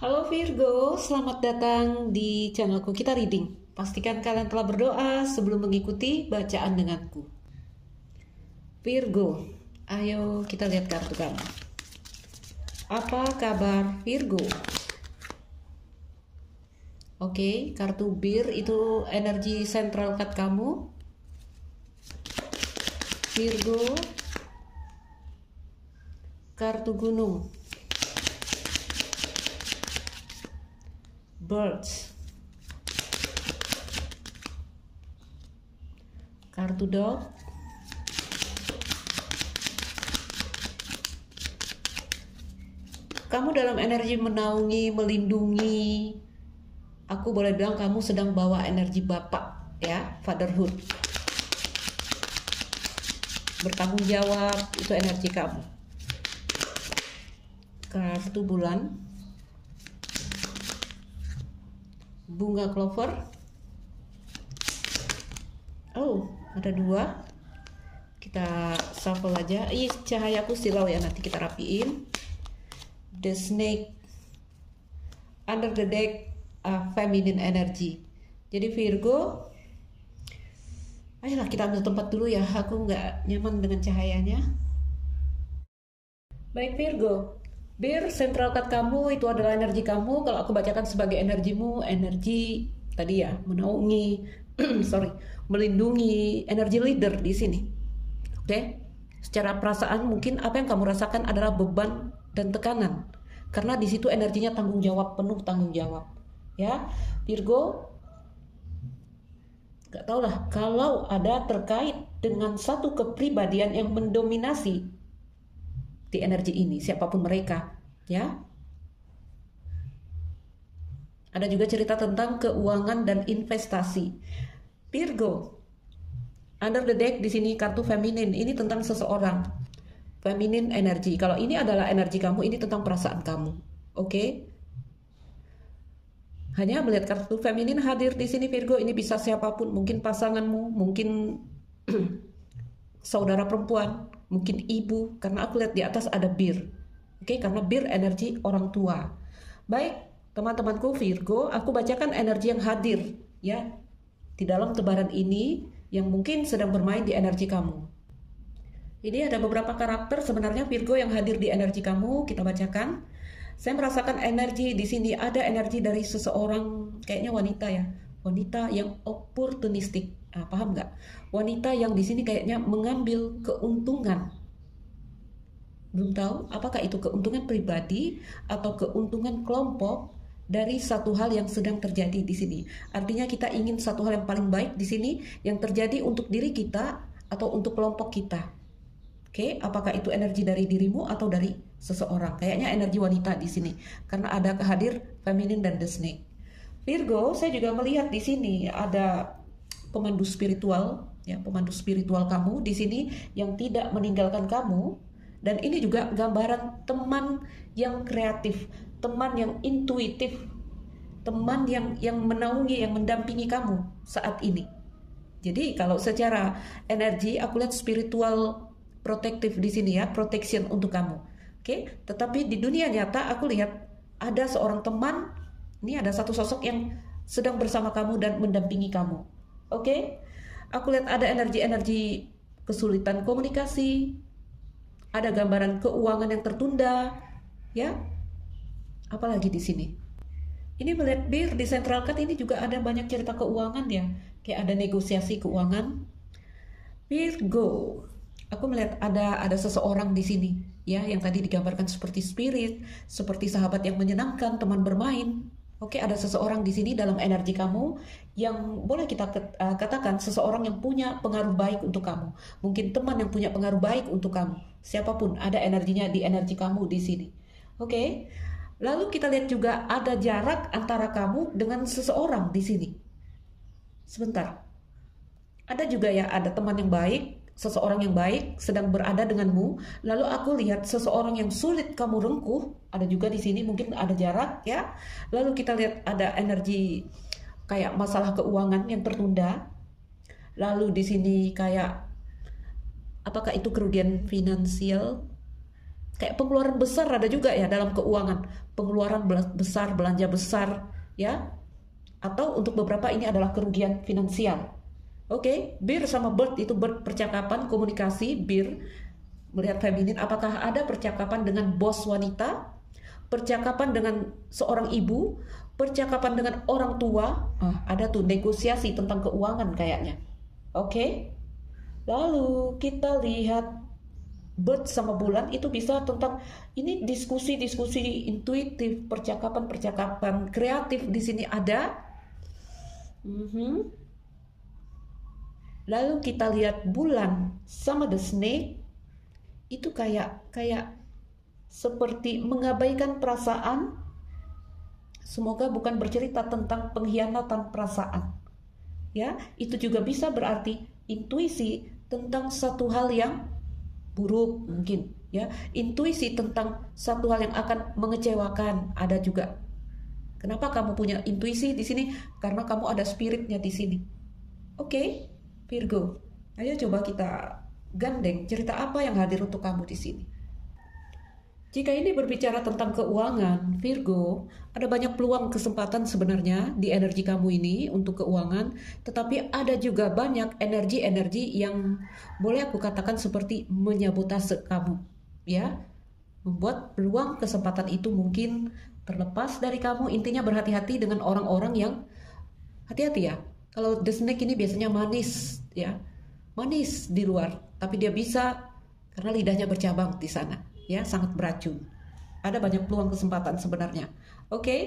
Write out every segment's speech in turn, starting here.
Halo Virgo, selamat datang di channelku Kita Reading. Pastikan kalian telah berdoa sebelum mengikuti bacaan denganku. Virgo, ayo kita lihat kartu kamu. Apa kabar Virgo? Oke, kartu bir itu energi central card kamu. Virgo, kartu gunung. Birds kartu dog. Kamu dalam energi menaungi melindungi. Aku boleh bilang kamu sedang bawa energi bapak ya fatherhood. Bertanggung jawab itu energi kamu. Kartu bulan bunga clover. Oh ada dua. Kita shuffle aja. Ih cahayaku silau ya nanti kita rapiin. The snake under the deck uh, feminine energy. Jadi Virgo ayolah kita ambil tempat dulu ya. Aku nggak nyaman dengan cahayanya. Baik Virgo Bir, central card kamu itu adalah energi kamu. Kalau aku bacakan sebagai energimu, energi tadi ya menaungi, sorry, melindungi, energi leader di sini. Oke, okay? secara perasaan mungkin apa yang kamu rasakan adalah beban dan tekanan, karena di situ energinya tanggung jawab penuh tanggung jawab. Ya, Virgo, gak tau lah kalau ada terkait dengan satu kepribadian yang mendominasi di energi ini siapa pun mereka ya. Ada juga cerita tentang keuangan dan investasi. Virgo under the deck di sini kartu feminin. Ini tentang seseorang. Feminin energi. Kalau ini adalah energi kamu ini tentang perasaan kamu. Oke? Okay? hanya melihat kartu feminin hadir di sini Virgo. Ini bisa siapa pun. Mungkin pasanganmu mungkin saudara perempuan mungkin ibu karena aku lihat di atas ada bir. Oke okay? karena bir energi orang tua. Baik teman-temanku Virgo aku bacakan energi yang hadir ya di dalam tebaran ini yang mungkin sedang bermain di energi kamu. Ini ada beberapa karakter sebenarnya Virgo yang hadir di energi kamu. Kita bacakan. Saya merasakan energi di sini. Ada energi dari seseorang kayaknya wanita ya wanita yang opportunistik ah, paham nggak wanita yang di sini kayaknya mengambil keuntungan belum tahu apakah itu keuntungan pribadi atau keuntungan kelompok dari satu hal yang sedang terjadi di sini. Artinya kita ingin satu hal yang paling baik di sini yang terjadi untuk diri kita atau untuk kelompok kita. Oke, apakah itu energi dari dirimu atau dari seseorang? Kayaknya energi wanita di sini karena ada kehadir feminin dan the snake. Virgo, saya juga melihat di sini ada pemandu spiritual, ya pemandu spiritual kamu di sini yang tidak meninggalkan kamu dan ini juga gambaran teman yang kreatif, teman yang intuitif, teman yang yang menaungi, yang mendampingi kamu saat ini. Jadi kalau secara energi aku lihat spiritual protektif di sini ya, protection untuk kamu. Oke, tetapi di dunia nyata aku lihat ada seorang teman, ini ada satu sosok yang sedang bersama kamu dan mendampingi kamu. Oke? Okay? Aku lihat ada energi-energi kesulitan komunikasi, ada gambaran keuangan yang tertunda, ya. Apalagi di sini. Ini melihat bir di Central Card ini juga ada banyak cerita keuangan ya, kayak ada negosiasi keuangan. Virgo, aku melihat ada ada seseorang di sini ya yang tadi digambarkan seperti spirit, seperti sahabat yang menyenangkan, teman bermain, Oke, ada seseorang di sini dalam energi kamu yang boleh kita uh, katakan seseorang yang punya pengaruh baik untuk kamu. Mungkin teman yang punya pengaruh baik untuk kamu. Siapa pun ada energinya di energi kamu di sini. Oke. Lalu kita lihat juga ada jarak antara kamu dengan seseorang di sini. Sebentar. Ada juga ya ada teman yang baik, seseorang yang baik sedang berada denganmu, lalu aku lihat seseorang yang sulit kamu rengkuh, ada juga di sini mungkin ada jarak ya. Lalu kita lihat ada energi kayak masalah keuangan yang tertunda. Lalu di sini kayak apakah itu kerugian finansial? kayak pengeluaran besar ada juga ya dalam keuangan pengeluaran besar belanja besar ya atau untuk beberapa ini adalah kerugian finansial oke okay? bir sama bird itu bird percakapan komunikasi bir melihat feminin apakah ada percakapan dengan bos wanita percakapan dengan seorang ibu percakapan dengan orang tua oh, ada tuh negosiasi tentang keuangan kayaknya oke okay? lalu kita lihat bird sama bulan itu bisa tentang ini diskusi-diskusi intuitif, percakapan-percakapan kreatif di sini ada. Mm -hmm. Lalu kita lihat bulan sama the snake itu kayak kayak seperti mengabaikan perasaan. Semoga bukan bercerita tentang pengkhianatan perasaan. Ya, itu juga bisa berarti intuisi tentang satu hal yang buruk mungkin ya. Intuisi tentang satu hal yang akan mengecewakan ada juga. Kenapa kamu punya intuisi di sini? Karena kamu ada spiritnya di sini. Oke? okay, Virgo ayo coba kita gandeng cerita apa yang hadir untuk kamu di sini jika ini berbicara tentang keuangan, Virgo, ada banyak peluang kesempatan sebenarnya di energi kamu ini untuk keuangan, tetapi ada juga banyak energi-energi yang boleh aku katakan seperti menyabotase kamu, ya. Membuat peluang kesempatan itu mungkin terlepas dari kamu, intinya berhati-hati dengan orang-orang yang hati-hati ya. Kalau the snake ini biasanya manis, ya. Manis di luar, tapi dia bisa karena lidahnya bercabang di sana ya sangat beracun. Ada banyak peluang kesempatan sebenarnya. Oke. Okay?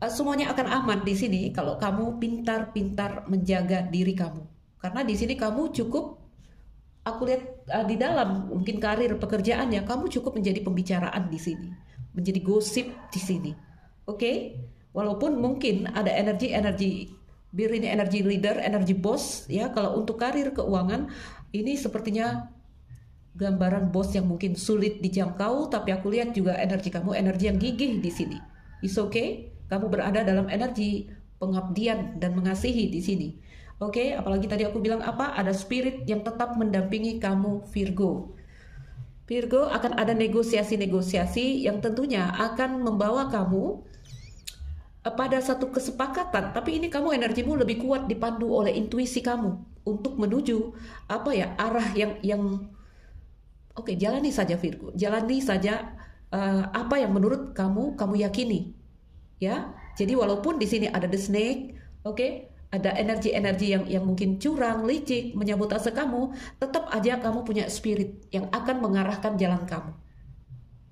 Uh, semuanya akan aman di sini kalau kamu pintar-pintar menjaga diri kamu. Karena di sini kamu cukup aku lihat uh, di dalam mungkin karir pekerjaannya kamu cukup menjadi pembicaraan di sini, menjadi gosip di sini. Oke? Okay? Walaupun mungkin ada energi-energi bir ini energi leader, energi bos ya. Kalau untuk karir keuangan ini sepertinya gambaran bos yang mungkin sulit dijangkau, tapi aku lihat juga energi kamu energi yang gigih di sini. It's okay, kamu berada dalam energi pengabdian dan mengasihi di sini. Oke, okay? apalagi tadi aku bilang apa? Ada spirit yang tetap mendampingi kamu Virgo. Virgo akan ada negosiasi-negosiasi yang tentunya akan membawa kamu pada satu kesepakatan, tapi ini kamu energimu lebih kuat dipandu oleh intuisi kamu untuk menuju apa ya arah yang yang Oke, jalani saja Virgo. Jalani saja uh, apa yang menurut kamu kamu yakini. Ya. Jadi walaupun di sini ada the snake, oke, okay, ada energi-energi yang yang mungkin curang, licik, menyabotase kamu, tetap aja kamu punya spirit yang akan mengarahkan jalan kamu.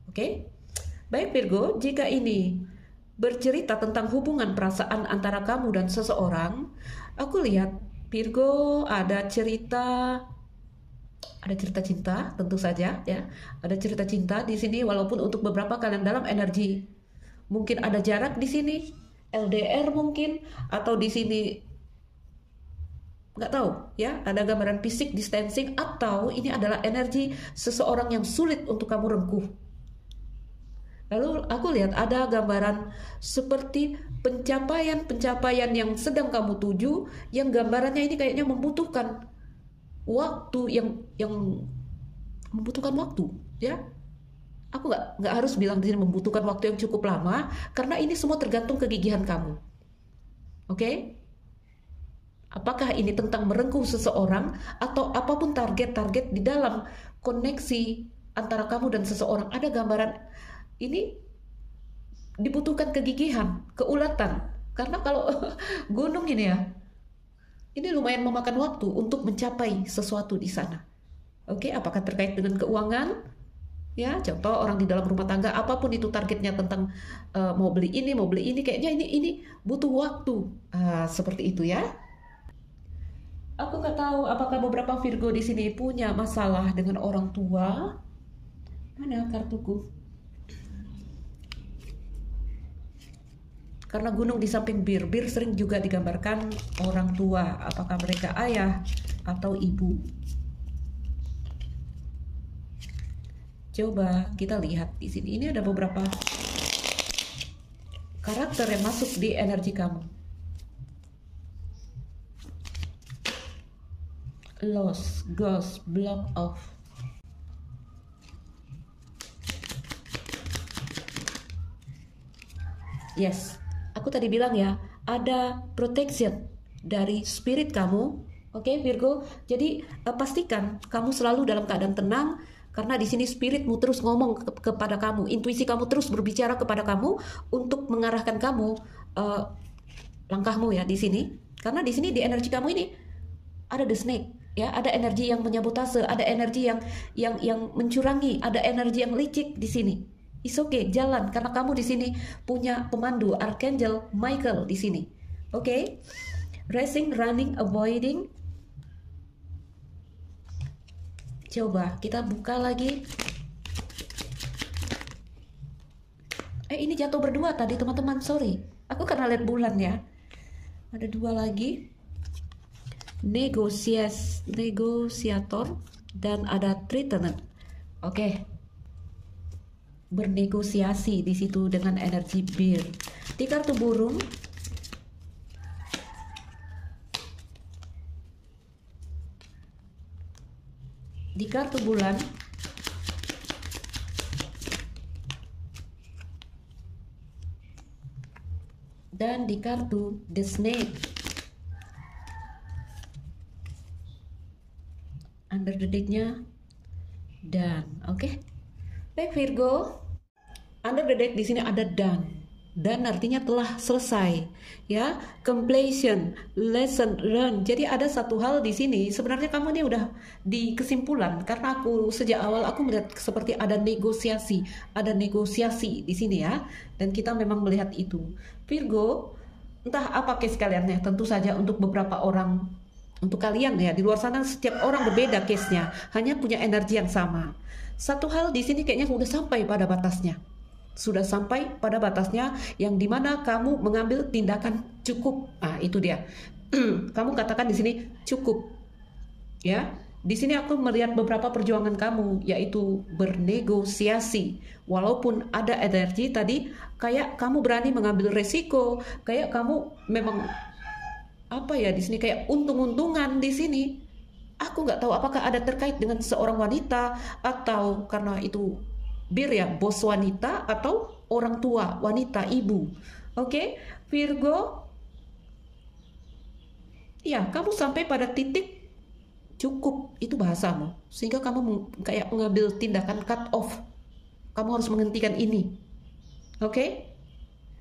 Oke? Okay? Baik Virgo, jika ini bercerita tentang hubungan perasaan antara kamu dan seseorang, aku lihat Virgo ada cerita ada cerita cinta tentu saja ya. Ada cerita cinta di sini walaupun untuk beberapa kalian dalam energi. Mungkin ada jarak di sini LDR mungkin atau di sini nggak tahu ya. Ada gambaran fisik distancing atau ini adalah energi seseorang yang sulit untuk kamu rengkuh lalu aku lihat ada gambaran seperti pencapaian-pencapaian yang sedang kamu tuju yang gambarannya ini kayaknya membutuhkan waktu yang yang membutuhkan waktu ya. Aku nggak nggak harus bilang di sini membutuhkan waktu yang cukup lama karena ini semua tergantung kegigihan kamu. Oke? Okay? apakah ini tentang merengkuh seseorang atau apa pun target-target di dalam koneksi antara kamu dan seseorang? Ada gambaran ini dibutuhkan kegigihan keulatan karena kalau gunung ini ya ini lumayan memakan waktu untuk mencapai sesuatu di sana. Oke, apakah terkait dengan keuangan? Ya, contoh orang di dalam rumah tangga, apa pun itu targetnya tentang uh, mau beli ini, mau beli ini, kayaknya ini ini butuh waktu uh, seperti itu ya. Aku nggak tahu apakah beberapa Virgo di sini punya masalah dengan orang tua. Mana kartuku? Karena gunung di samping bir, bir sering juga digambarkan orang tua, apakah mereka ayah atau ibu. Coba kita lihat di sini. Ini ada beberapa karakter yang masuk di energi kamu. Loss, ghost, block off. Yes, aku tadi bilang ya, ada protection dari spirit kamu. Oke, Virgo. Jadi uh, pastikan kamu selalu dalam keadaan tenang karena di sini spiritmu terus ngomong ke kepada kamu, intuisi kamu terus berbicara kepada kamu untuk mengarahkan kamu uh, langkahmu ya di sini. Karena di sini di energi kamu ini ada the snake, ya, ada energi yang menyabotase, ada energi yang yang yang mencurangi, ada energi yang licik di sini. It's okay, jalan karena kamu di sini punya pemandu Archangel Michael di sini. Oke? Okay? Racing, running, avoiding. Coba kita buka lagi. Eh ini jatuh berdua tadi teman-teman, sorry. Aku karena lihat bulan ya. Ada dua lagi. Negosias, negosiator dan ada threatener. Oke, okay bernegosiasi di situ dengan energi bir. Di kartu burung di kartu bulan dan di kartu the snake under the decknya dan oke okay. baik Virgo under the deck di sini ada done. Dan artinya telah selesai, ya, completion, lesson learned. Jadi ada satu hal di sini. Sebenarnya kamu ini udah di kesimpulan karena aku sejak awal aku melihat seperti ada negosiasi, ada negosiasi di sini ya. Dan kita memang melihat itu. Virgo, entah apa case kalian ya. Tentu saja untuk beberapa orang untuk kalian ya di luar sana setiap orang berbeda case-nya, hanya punya energi yang sama. Satu hal di sini kayaknya sudah sampai pada batasnya sudah sampai pada batasnya yang di mana kamu mengambil tindakan cukup. Ah, itu dia. kamu katakan di sini cukup. Ya. Di sini aku melihat beberapa perjuangan kamu yaitu bernegosiasi. Walaupun ada energi tadi kayak kamu berani mengambil resiko, kayak kamu memang apa ya di sini kayak untung-untungan di sini. Aku nggak tahu apakah ada terkait dengan seorang wanita atau karena itu bir ya bos wanita atau orang tua wanita ibu. Oke okay? Virgo. Ya kamu sampai pada titik cukup itu bahasamu. Sehingga kamu kayak mengambil tindakan cut off. Kamu harus menghentikan ini. Oke? Okay?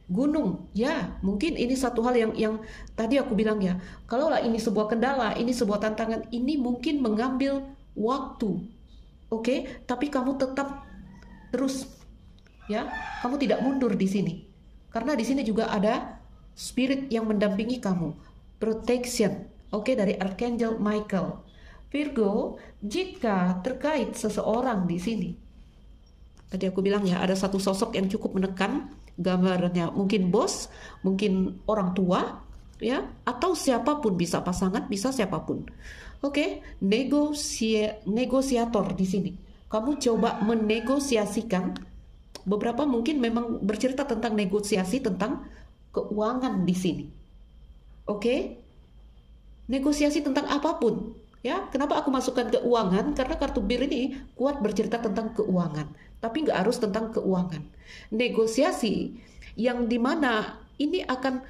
gunung. Ya mungkin ini satu hal yang yang tadi aku bilang ya. Kalaulah ini sebuah kendala ini sebuah tantangan ini mungkin mengambil waktu. Oke? Okay? tapi kamu tetap terus ya kamu tidak mundur di sini. Karena di sini juga ada spirit yang mendampingi kamu. Protection oke okay, dari archangel Michael. Virgo jika terkait seseorang di sini tadi aku bilang ya ada satu sosok yang cukup menekan gambarnya. Mungkin bos mungkin orang tua ya atau siapa pun bisa pasangan bisa siapa pun. Oke okay? Negosi negosiator di sini kamu coba menegosiasikan beberapa mungkin memang bercerita tentang negosiasi tentang keuangan di sini. Oke? Okay? Negosiasi tentang apa pun. Ya, kenapa aku masukkan keuangan? Karena kartu bir ini kuat bercerita tentang keuangan, tapi nggak harus tentang keuangan. Negosiasi yang di mana ini akan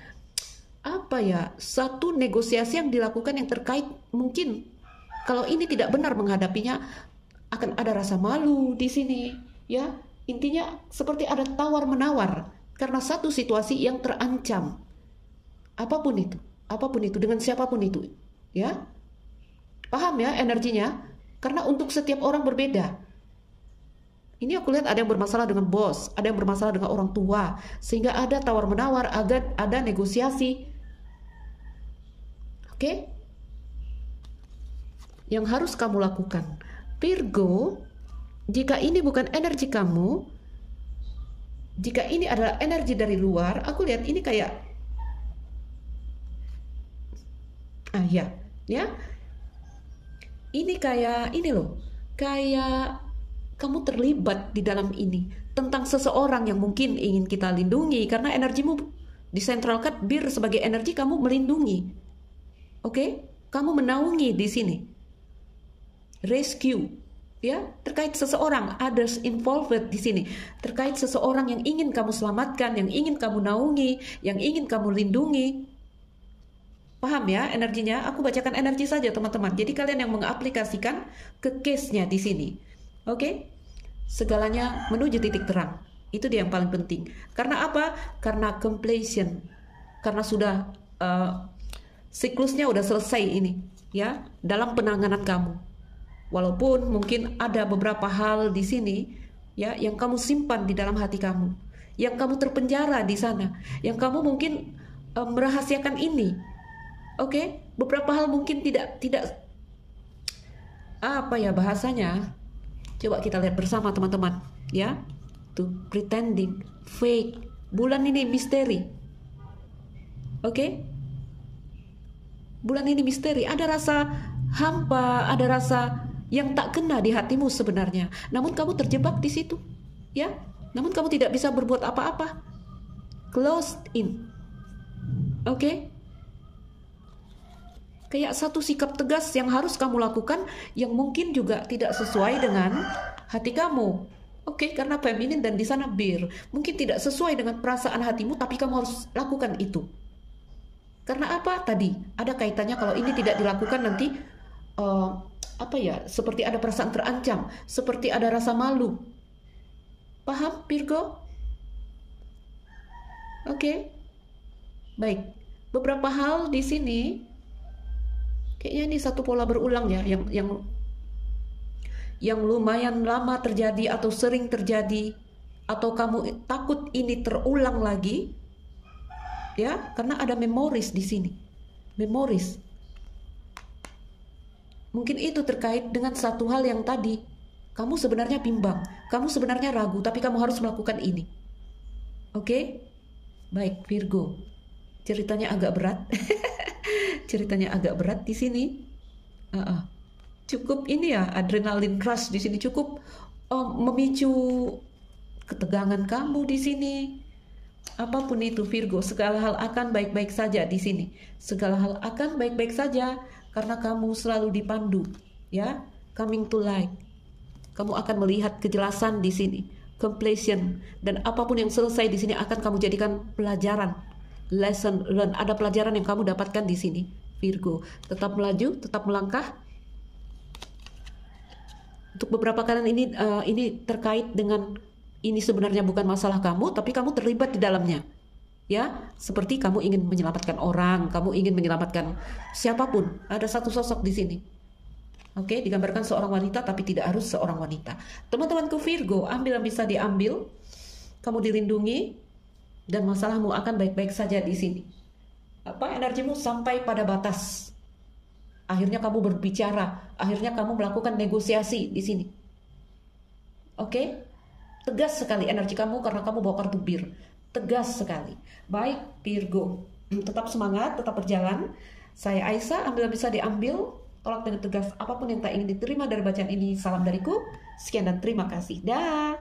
apa ya satu negosiasi yang dilakukan yang terkait mungkin kalau ini tidak benar menghadapinya akan ada rasa malu di sini ya intinya seperti ada tawar menawar karena satu situasi yang terancam apa pun itu apa pun itu dengan siapa pun itu ya paham ya energinya karena untuk setiap orang berbeda ini aku lihat ada yang bermasalah dengan bos, ada yang bermasalah dengan orang tua, sehingga ada tawar menawar, agar ada negosiasi. Oke? Okay? Yang harus kamu lakukan Virgo, jika ini bukan energi kamu, jika ini adalah energi dari luar, aku lihat ini kayak ah ya, ya. Ini kayak ini loh, kayak kamu terlibat di dalam ini tentang seseorang yang mungkin ingin kita lindungi karena energimu disentralkan bir sebagai energi kamu melindungi. Oke? Okay? Kamu menaungi di sini rescue. ya terkait seseorang others involved di sini. Terkait seseorang yang ingin kamu selamatkan yang ingin kamu naungi yang ingin kamu lindungi. Paham ya energinya? Aku bacakan energi saja teman-teman. Jadi kalian yang mengaplikasikan ke case-nya di sini. Oke? Okay? segalanya menuju titik terang. Itu dia yang paling penting. Karena apa? Karena completion. Karena sudah uh, siklusnya udah selesai ini ya dalam penanganan kamu Walaupun mungkin ada beberapa hal di sini ya yang kamu simpan di dalam hati kamu, yang kamu terpenjara di sana, yang kamu mungkin um, merahasiakan ini. Oke, okay? beberapa hal mungkin tidak tidak apa ya bahasanya? Coba kita lihat bersama teman-teman, ya. Tuh, pretending, fake. Bulan ini misteri. Oke? Okay? Bulan ini misteri, ada rasa hampa, ada rasa yang tak kena di hatimu sebenarnya. Namun kamu terjebak di situ. Ya, namun kamu tidak bisa berbuat apa-apa. Closed in. Oke? Okay? Kayak satu sikap tegas yang harus kamu lakukan yang mungkin juga tidak sesuai dengan hati kamu. Oke, okay, karena feminin dan di sana bir. Mungkin tidak sesuai dengan perasaan hatimu, tapi kamu harus lakukan itu. Karena apa tadi? Ada kaitannya kalau ini tidak dilakukan nanti uh, apa ya seperti ada perasaan terancam seperti ada rasa malu. Paham Virgo? Oke. Okay. baik. Beberapa hal di sini. Kayaknya ini satu pola berulang ya yang yang yang lumayan lama terjadi atau sering terjadi atau kamu takut ini terulang lagi ya karena ada memoris di sini. Memoris Mungkin itu terkait dengan satu hal yang tadi. Kamu sebenarnya bimbang, kamu sebenarnya ragu, tapi kamu harus melakukan ini. Oke? Okay? Baik, Virgo. Ceritanya agak berat. Ceritanya agak berat di sini. Uh -uh. Cukup ini ya, adrenalin rush di sini cukup uh, memicu ketegangan kamu di sini. Apa pun itu Virgo, segala hal akan baik-baik saja di sini. Segala hal akan baik-baik saja karena kamu selalu dipandu, ya, coming to light. Kamu akan melihat kejelasan di sini, completion dan apa pun yang selesai di sini akan kamu jadikan pelajaran, lesson learn. Ada pelajaran yang kamu dapatkan di sini, Virgo. Tetap melaju, tetap melangkah. Untuk beberapa kalian ini uh, ini terkait dengan ini sebenarnya bukan masalah kamu, tapi kamu terlibat di dalamnya ya seperti kamu ingin menyelamatkan orang kamu ingin menyelamatkan siapa pun ada satu sosok di sini. Oke digambarkan seorang wanita tapi tidak harus seorang wanita. Teman-temanku Virgo ambil yang bisa diambil kamu dilindungi dan masalahmu akan baik-baik saja di sini. Apa energimu sampai pada batas? Akhirnya kamu berbicara akhirnya kamu melakukan negosiasi di sini. Oke? Tegas sekali energi kamu karena kamu bawa kartu bir tegas sekali. Baik, Virgo, tetap semangat, tetap berjalan. Saya Aisyah, ambil bisa diambil, tolak dengan tegas apa pun yang tak ingin diterima dari bacaan ini. Salam dariku, sekian dan terima kasih. Dah.